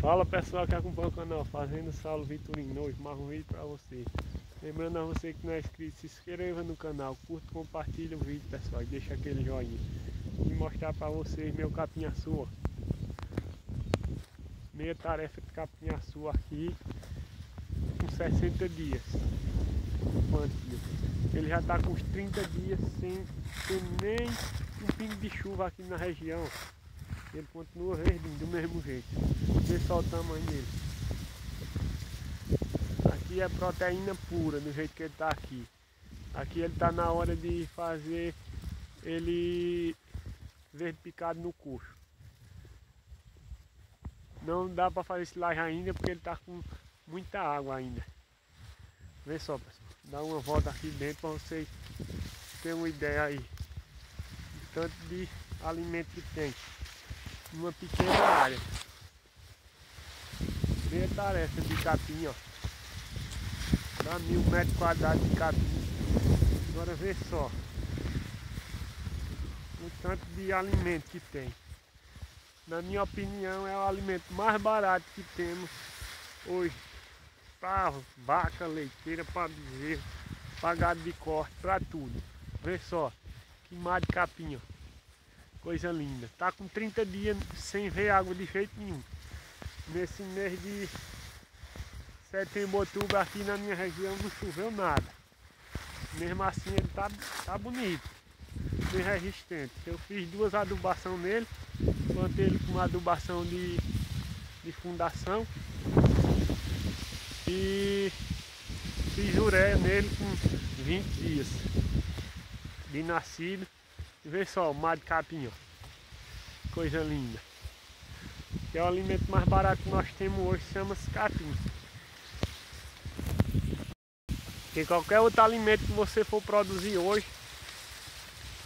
Fala pessoal que acompanha o canal Fazenda Saulo Vitorino, hoje mais um vídeo para vocês. Lembrando a você que não é inscrito, se inscreva no canal, curta, compartilha o vídeo pessoal e deixa aquele joinha. E mostrar para vocês meu capinha-açu. Meia tarefa de capinha-açu aqui com 60 dias. Ele já está com uns 30 dias sem ter nem um pingo de chuva aqui na região. Ele continua verdinho do mesmo jeito. Vê só o tamanho dele. Aqui é proteína pura, do jeito que ele está aqui. Aqui ele está na hora de fazer ele verde picado no coxo. Não dá para fazer esse laje ainda porque ele está com muita água ainda. Vê só, pessoal. Dá uma volta aqui dentro para vocês terem uma ideia aí. Tanto de alimento que tem numa pequena área. Meia tarefa de capim, ó. Dá mil metros quadrados de capim. Agora vê só. O tanto de alimento que tem. Na minha opinião é o alimento mais barato que temos hoje. Para vaca, leiteira, para bezerro, para gado de corte, para tudo. Vê só. Que mar de capim, ó. Coisa linda. Tá com 30 dias sem ver água de jeito nenhum. Nesse mês de setembro, outubro aqui na minha região não choveu nada. Mesmo assim ele tá, tá bonito. Bem resistente. Eu fiz duas adubação nele. Plantei ele com uma adubação de, de fundação. E fiz ureia nele com 20 dias de nascido. Vê só o mar de capim, ó. Coisa linda. Que é o alimento mais barato que nós temos hoje, chama-se capim. Porque qualquer outro alimento que você for produzir hoje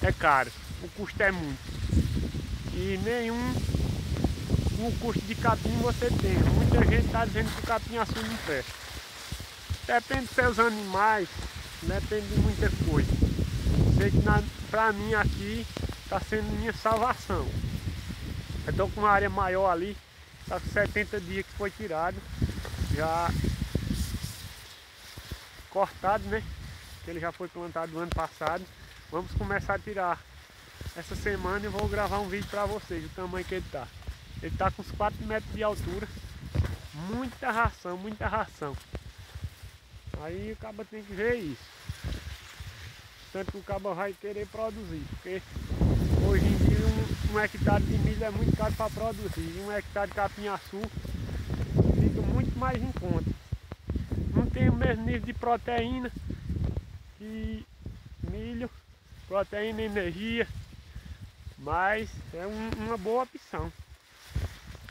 é caro. O custo é muito. E nenhum um custo de capim você tem. Muita gente está dizendo que o capim açúcar não presta. Depende dos seus animais, depende de muita coisa. Sei que na, pra mim aqui está sendo minha salvação. Eu estou com uma área maior ali, está com 70 dias que foi tirado, já cortado, né? Que ele já foi plantado no ano passado. Vamos começar a tirar essa semana e vou gravar um vídeo para vocês, o tamanho que ele está. Ele está com uns 4 metros de altura, muita ração, muita ração. Aí o cabo tem que ver isso tanto que o cabo vai querer produzir, porque hoje em dia um, um hectare de milho é muito caro para produzir, um hectare de capim-açu fica muito mais em conta. Não tem o mesmo nível de proteína que milho, proteína e energia, mas é um, uma boa opção.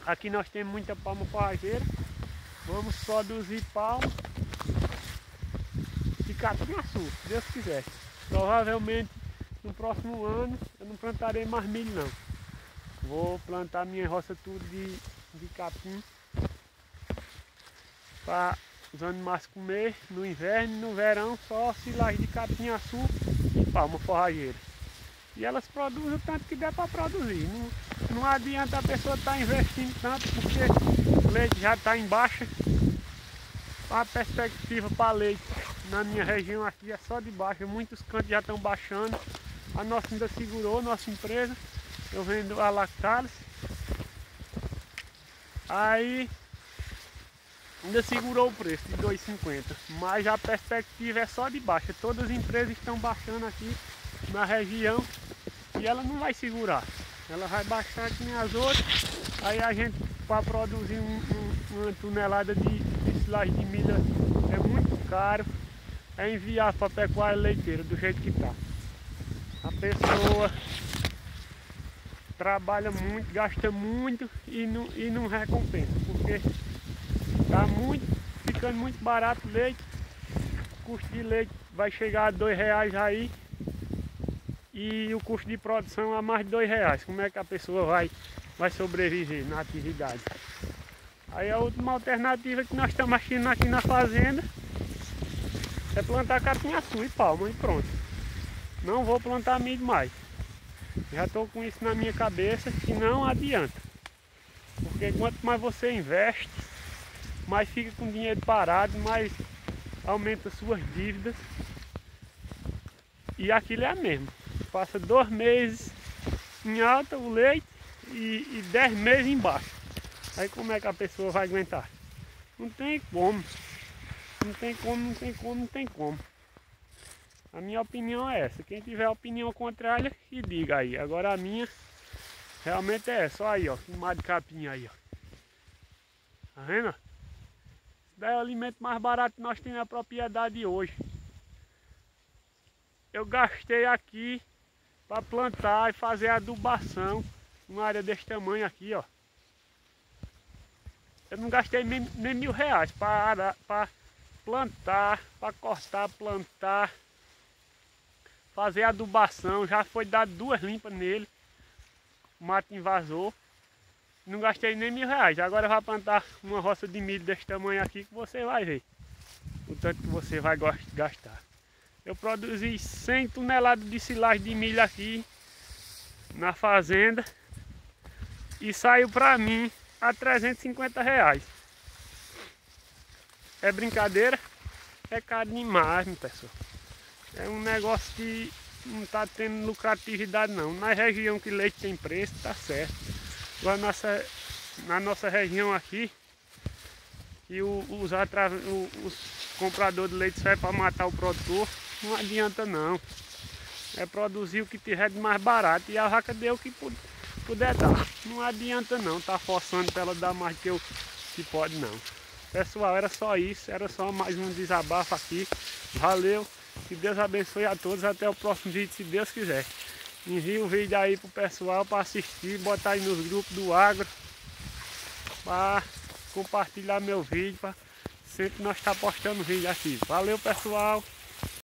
Aqui nós temos muita palma forrageira, vamos produzir palma e capim-açu, se Deus quiser. Provavelmente no próximo ano eu não plantarei mais milho não. Vou plantar minha roça tudo de, de capim para os animais comer no inverno e no verão só silagem de capim-açu e palma forrageira. E elas produzem o tanto que der para produzir. Não, não adianta a pessoa estar tá investindo tanto porque o leite já está em baixa. A perspectiva para leite na minha região aqui é só de baixo, muitos cantos já estão baixando. A nossa ainda segurou, nossa empresa. Eu vendo a Lactalis. Aí ainda segurou o preço de 2,50. Mas a perspectiva é só de baixa. Todas as empresas estão baixando aqui na região e ela não vai segurar. Ela vai baixar aqui nem as outras. Aí a gente para produzir um, um, uma tonelada de, de silagem de milho é muito caro é enviar para a pecuária leiteira do jeito que está. A pessoa trabalha muito, gasta muito e não, e não recompensa, porque está muito, ficando muito barato o leite, o custo de leite vai chegar a dois reais aí e o custo de produção a mais de dois reais. Como é que a pessoa vai, vai sobreviver na atividade? Aí a última alternativa que nós estamos achando aqui na fazenda é plantar capinhaçu e palma e pronto. Não vou plantar milho mais. Já estou com isso na minha cabeça que não adianta. Porque quanto mais você investe, mais fica com dinheiro parado, mais aumenta suas dívidas. E aquilo é a mesma. Passa dois meses em alta o leite e, e dez meses embaixo. Aí como é que a pessoa vai aguentar? Não tem como. Não tem como, não tem como, não tem como. A minha opinião é essa. Quem tiver opinião contrária, que diga aí. Agora a minha realmente é essa. Olha aí, ó. Filmado de capinha aí, ó. Tá vendo? Esse daí é o alimento mais barato que nós temos na propriedade hoje. Eu gastei aqui para plantar e fazer adubação numa área desse tamanho aqui, ó. Eu não gastei nem, nem mil reais para plantar, para cortar, plantar, fazer adubação. Já foi dado duas limpas nele. O mato invasou. Não gastei nem mil reais. Agora vai plantar uma roça de milho desse tamanho aqui que você vai ver. O tanto que você vai gastar. Eu produzi 100 toneladas de silagem de milho aqui na fazenda. E saiu pra mim a 350 reais. É brincadeira? É caro demais, meu pessoal. É um negócio que não está tendo lucratividade não. Na região que leite tem preço, tá certo. Agora nossa, na nossa região aqui, que os, os compradores de leite servem para matar o produtor, não adianta não. É produzir o que tiver de mais barato e a vaca deu o que puder dar. Não adianta não, tá forçando para ela dar mais do que eu que pode não. Pessoal, era só isso, era só mais um desabafo aqui. Valeu, que Deus abençoe a todos. Até o próximo vídeo, se Deus quiser. Envie o vídeo aí pro pessoal para assistir, botar aí nos grupos do agro. Para compartilhar meu vídeo. Pra sempre nós estar tá postando vídeo aqui. Valeu pessoal!